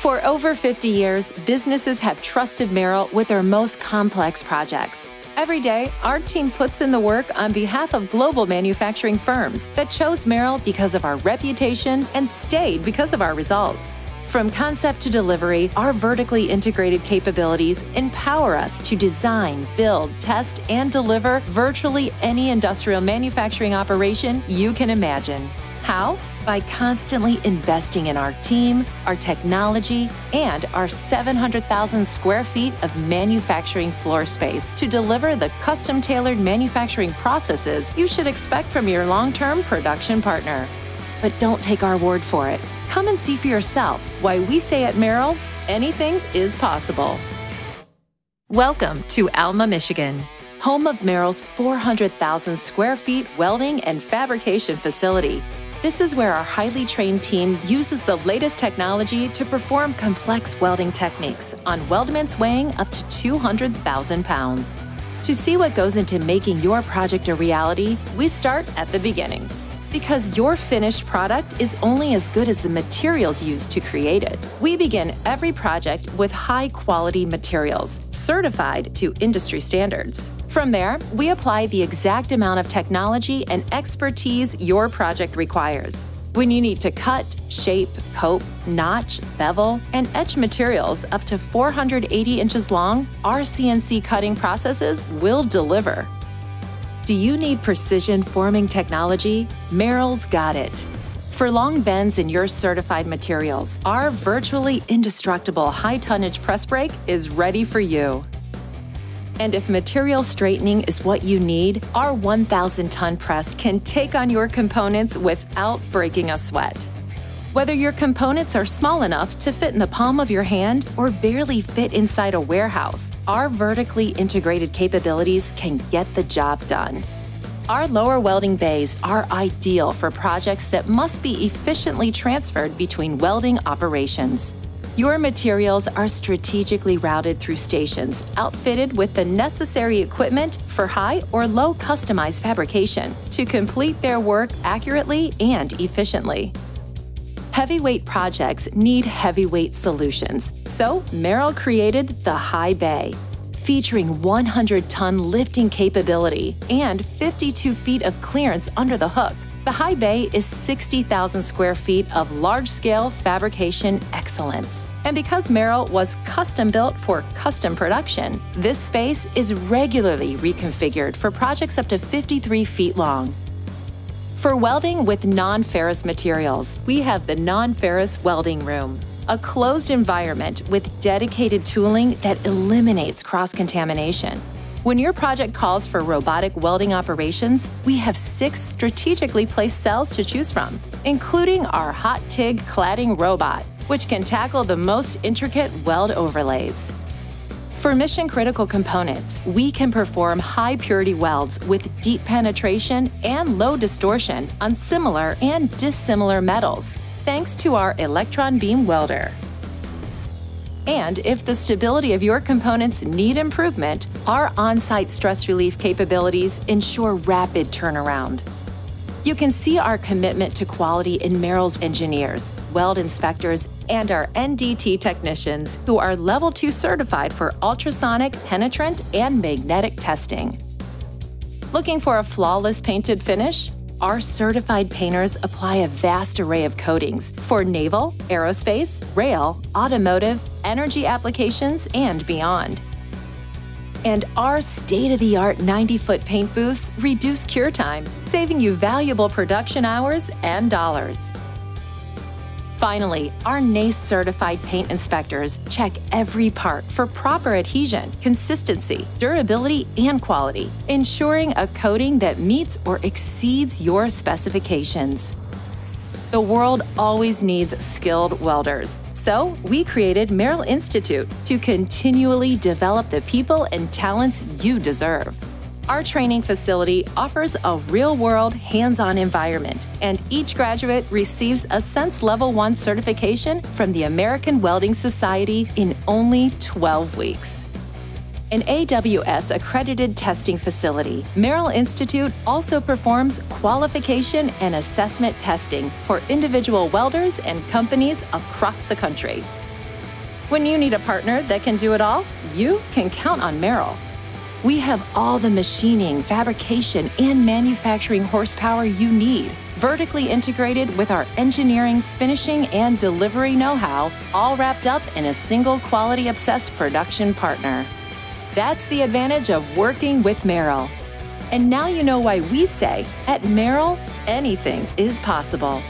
For over 50 years, businesses have trusted Merrill with their most complex projects. Every day, our team puts in the work on behalf of global manufacturing firms that chose Merrill because of our reputation and stayed because of our results. From concept to delivery, our vertically integrated capabilities empower us to design, build, test, and deliver virtually any industrial manufacturing operation you can imagine. How? By constantly investing in our team, our technology, and our 700,000 square feet of manufacturing floor space to deliver the custom tailored manufacturing processes you should expect from your long term production partner. But don't take our word for it. Come and see for yourself why we say at Merrill, anything is possible. Welcome to Alma, Michigan home of Merrill's 400,000 square feet welding and fabrication facility this is where our highly trained team uses the latest technology to perform complex welding techniques on weldments weighing up to 200,000 pounds. To see what goes into making your project a reality, we start at the beginning. Because your finished product is only as good as the materials used to create it. We begin every project with high quality materials, certified to industry standards. From there, we apply the exact amount of technology and expertise your project requires. When you need to cut, shape, cope, notch, bevel, and etch materials up to 480 inches long, our CNC cutting processes will deliver. Do you need precision forming technology? Merrill's got it. For long bends in your certified materials, our virtually indestructible high tonnage press brake is ready for you. And if material straightening is what you need, our 1,000 ton press can take on your components without breaking a sweat. Whether your components are small enough to fit in the palm of your hand or barely fit inside a warehouse, our vertically integrated capabilities can get the job done. Our lower welding bays are ideal for projects that must be efficiently transferred between welding operations. Your materials are strategically routed through stations outfitted with the necessary equipment for high or low customized fabrication to complete their work accurately and efficiently. Heavyweight projects need heavyweight solutions, so Merrill created the High Bay, featuring 100 ton lifting capability and 52 feet of clearance under the hook the High Bay is 60,000 square feet of large scale fabrication excellence. And because Merrill was custom built for custom production, this space is regularly reconfigured for projects up to 53 feet long. For welding with non ferrous materials, we have the non ferrous welding room, a closed environment with dedicated tooling that eliminates cross contamination. When your project calls for robotic welding operations, we have six strategically placed cells to choose from, including our Hot TIG cladding robot, which can tackle the most intricate weld overlays. For mission critical components, we can perform high purity welds with deep penetration and low distortion on similar and dissimilar metals, thanks to our electron beam welder. And if the stability of your components need improvement, our on site stress relief capabilities ensure rapid turnaround. You can see our commitment to quality in Merrill's engineers, weld inspectors, and our NDT technicians who are Level 2 certified for ultrasonic, penetrant, and magnetic testing. Looking for a flawless painted finish? our certified painters apply a vast array of coatings for naval, aerospace, rail, automotive, energy applications, and beyond. And our state of the art 90 foot paint booths reduce cure time, saving you valuable production hours and dollars. Finally, our NACE certified paint inspectors check every part for proper adhesion, consistency, durability, and quality, ensuring a coating that meets or exceeds your specifications. The world always needs skilled welders. So, we created Merrill Institute to continually develop the people and talents you deserve. Our training facility offers a real world, hands on environment, and each graduate receives a Sense Level 1 certification from the American Welding Society in only 12 weeks. An AWS accredited testing facility, Merrill Institute also performs qualification and assessment testing for individual welders and companies across the country. When you need a partner that can do it all, you can count on Merrill. We have all the machining, fabrication, and manufacturing horsepower you need, vertically integrated with our engineering, finishing, and delivery know how, all wrapped up in a single quality obsessed production partner. That's the advantage of working with Merrill. And now you know why we say at Merrill, anything is possible.